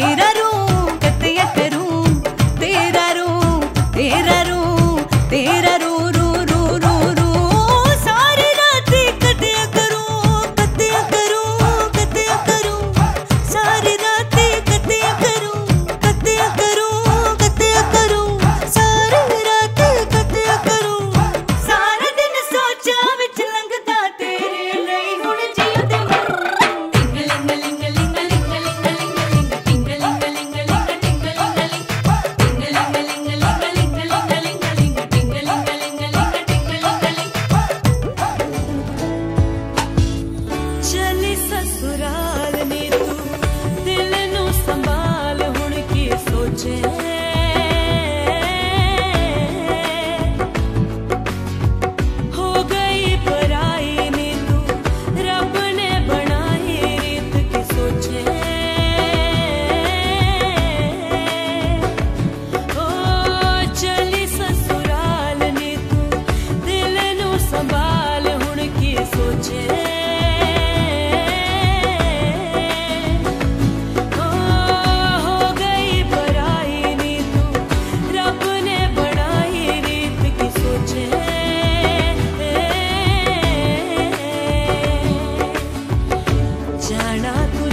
mira.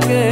que